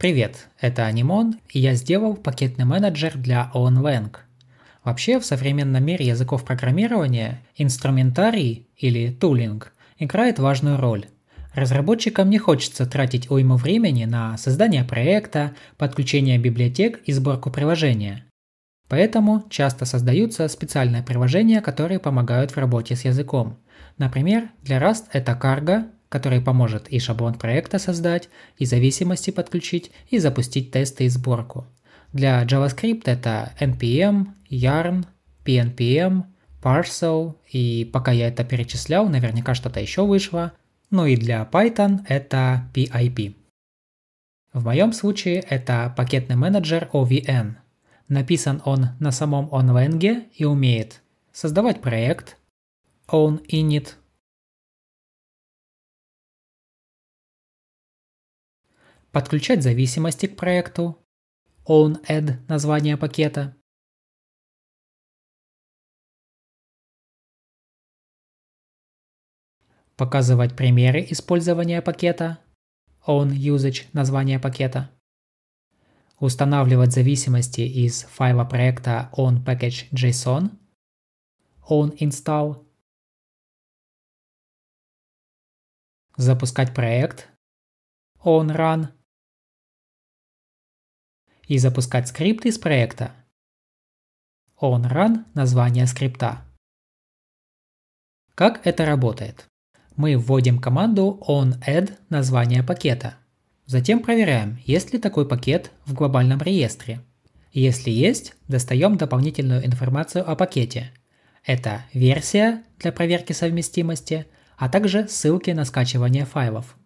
Привет, это Анимон, и я сделал пакетный менеджер для OnLang. Вообще, в современном мире языков программирования инструментарий или тулинг играет важную роль. Разработчикам не хочется тратить уйму времени на создание проекта, подключение библиотек и сборку приложения. Поэтому часто создаются специальные приложения, которые помогают в работе с языком. Например, для Rust это Cargo, который поможет и шаблон проекта создать, и зависимости подключить, и запустить тесты и сборку. Для JavaScript это NPM, Yarn, PNPM, Parcel, и пока я это перечислял, наверняка что-то еще вышло. Ну и для Python это PIP. В моем случае это пакетный менеджер OVN. Написан он на самом OnLang и умеет создавать проект, own init, подключать зависимости к проекту, own_add название пакета, показывать примеры использования пакета, own_usage название пакета, устанавливать зависимости из файла проекта onPackage.json, own_install, запускать проект, own_run, и запускать скрипт из проекта. OnRun – название скрипта. Как это работает? Мы вводим команду onAdd – название пакета. Затем проверяем, есть ли такой пакет в глобальном реестре. Если есть, достаем дополнительную информацию о пакете. Это версия для проверки совместимости, а также ссылки на скачивание файлов.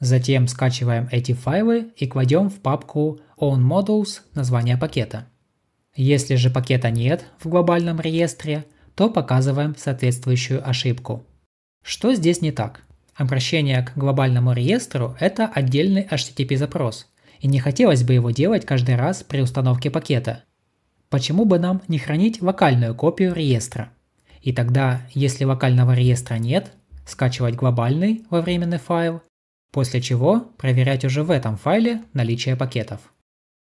Затем скачиваем эти файлы и кладем в папку ownModels название пакета. Если же пакета нет в глобальном реестре, то показываем соответствующую ошибку. Что здесь не так? Обращение к глобальному реестру – это отдельный HTTP запрос, и не хотелось бы его делать каждый раз при установке пакета. Почему бы нам не хранить локальную копию реестра? И тогда, если локального реестра нет, скачивать глобальный во временный файл после чего проверять уже в этом файле наличие пакетов.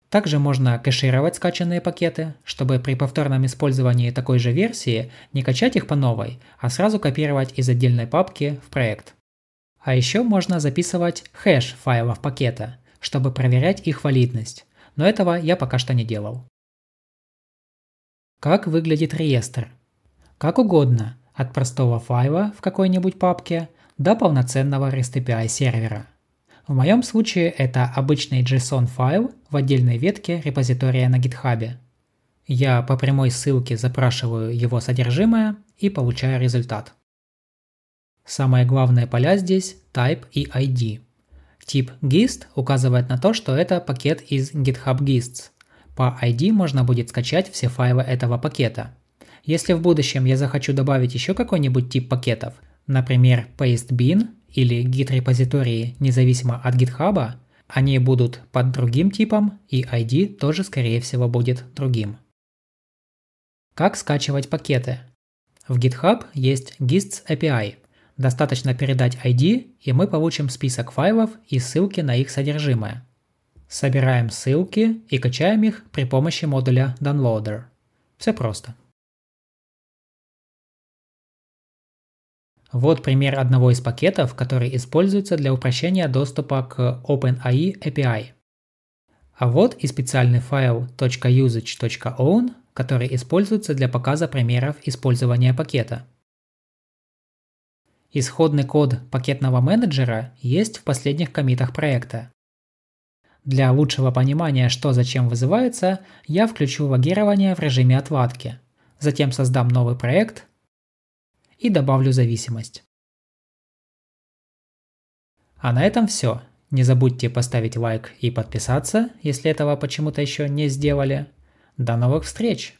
Также можно кэшировать скачанные пакеты, чтобы при повторном использовании такой же версии не качать их по новой, а сразу копировать из отдельной папки в проект. А еще можно записывать хэш файлов пакета, чтобы проверять их валидность, но этого я пока что не делал. Как выглядит реестр? Как угодно, от простого файла в какой-нибудь папке до полноценного REST API сервера. В моем случае это обычный JSON файл в отдельной ветке репозитория на GitHub. Я по прямой ссылке запрашиваю его содержимое и получаю результат. Самое главное поля здесь type и ID. Тип gist указывает на то, что это пакет из GitHub Gists. По ID можно будет скачать все файлы этого пакета. Если в будущем я захочу добавить еще какой-нибудь тип пакетов, Например, pastebin или git-репозитории независимо от GitHub, они будут под другим типом и ID тоже скорее всего будет другим. Как скачивать пакеты? В GitHub есть Gists API. Достаточно передать ID, и мы получим список файлов и ссылки на их содержимое. Собираем ссылки и качаем их при помощи модуля Downloader. Все просто. Вот пример одного из пакетов, который используется для упрощения доступа к OpenAI API. А вот и специальный файл .usage.own, который используется для показа примеров использования пакета. Исходный код пакетного менеджера есть в последних комитах проекта. Для лучшего понимания, что зачем вызывается, я включу логирование в режиме отладки. Затем создам новый проект и добавлю зависимость. А на этом все. Не забудьте поставить лайк и подписаться, если этого почему-то еще не сделали. До новых встреч!